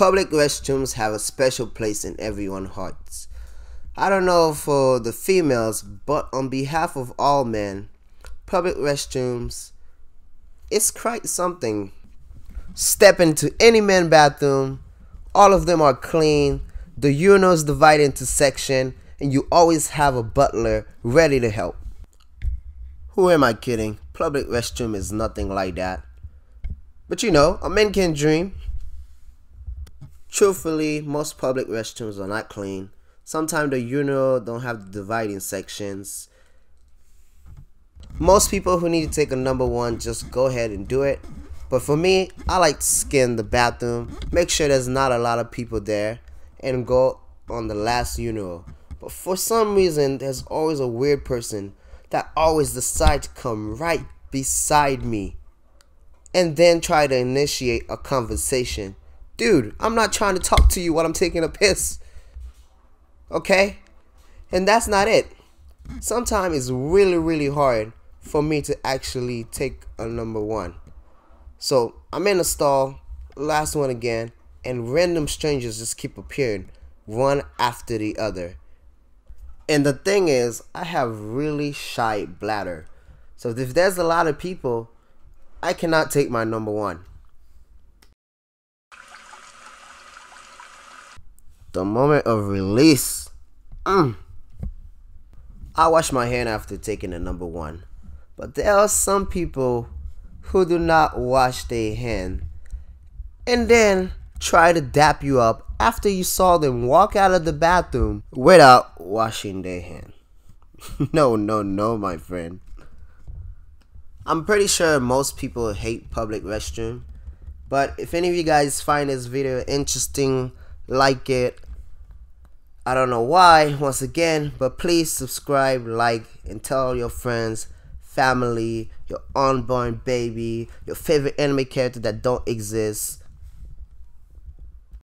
Public restrooms have a special place in everyone's hearts. I don't know for the females, but on behalf of all men, public restrooms it's quite something. Step into any man bathroom, all of them are clean, the urinals divide into section, and you always have a butler ready to help. Who am I kidding? Public restroom is nothing like that. But you know, a man can dream. Truthfully, most public restrooms are not clean. Sometimes the urinal don't have the dividing sections. Most people who need to take a number one just go ahead and do it. But for me, I like to skin the bathroom, make sure there's not a lot of people there, and go on the last urinal. But for some reason, there's always a weird person that always decide to come right beside me and then try to initiate a conversation. Dude, I'm not trying to talk to you while I'm taking a piss. Okay? And that's not it. Sometimes it's really, really hard for me to actually take a number one. So I'm in a stall, last one again, and random strangers just keep appearing one after the other. And the thing is, I have really shy bladder. So if there's a lot of people, I cannot take my number one. The moment of release. Mm. I wash my hand after taking the number one. But there are some people who do not wash their hand and then try to dap you up after you saw them walk out of the bathroom without washing their hand. no, no, no, my friend. I'm pretty sure most people hate public restroom. But if any of you guys find this video interesting, like it. I don't know why, once again, but please subscribe, like, and tell your friends, family, your unborn baby, your favorite anime character that don't exist,